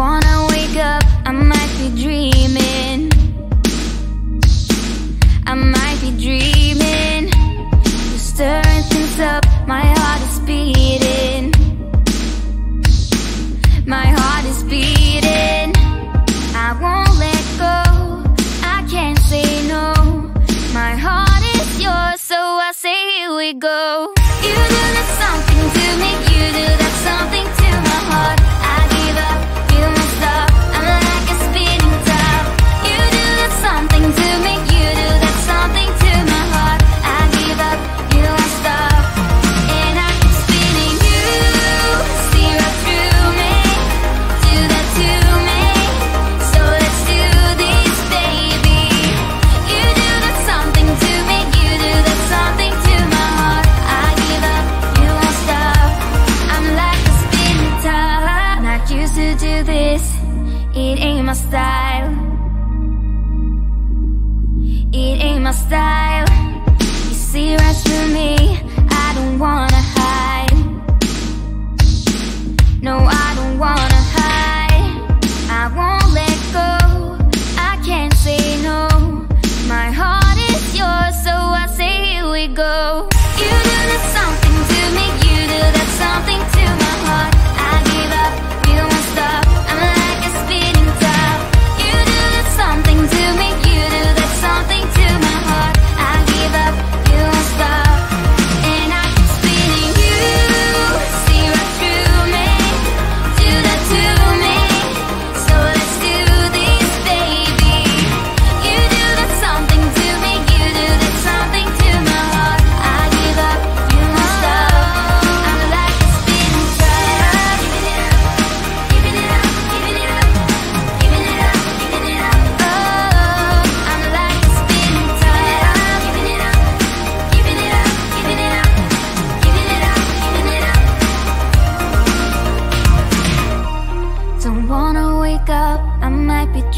wanna wake up, I might be dreaming.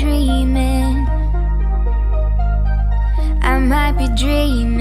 Dreaming. I might be dreaming.